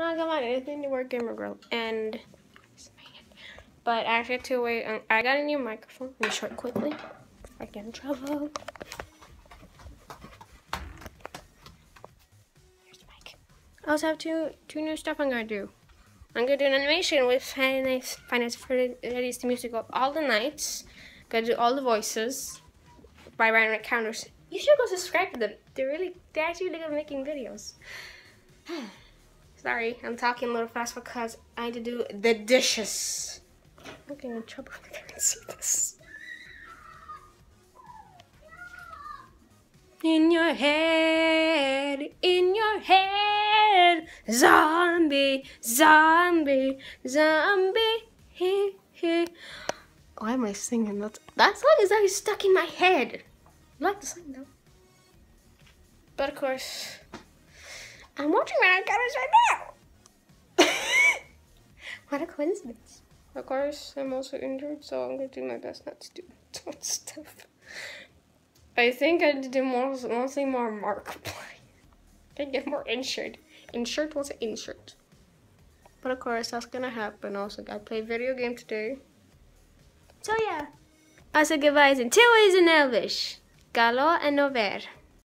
not gonna lie, it's been the work gamer girl and but I had to wait. I got a new microphone. Let me show it quickly. I get in trouble. Here's the mic. I also have two two new stuff I'm gonna do. I'm gonna do an animation with Finance Finance Freddy's the musical all the nights. Gonna do all the voices by Random Encounters. You should go subscribe to them. They're really they're actually good at making videos. Sorry, I'm talking a little fast because I need to do the dishes. I'm getting in trouble if I can see this. In your head, in your head, zombie, zombie, zombie, he, he. Why am I singing that? That song is always stuck in my head. I like the song though. But of course, I'm watching my encounters right now. what a coincidence. Of course, I'm also injured, so I'm gonna do my best not to do that stuff. I think I do more, mostly more Markiplier. I get more insured. Insured was insert. But of course, that's gonna happen. Also, I play video game today. So yeah. Said goodbyes in two ways in Elvish. Galo and Nover.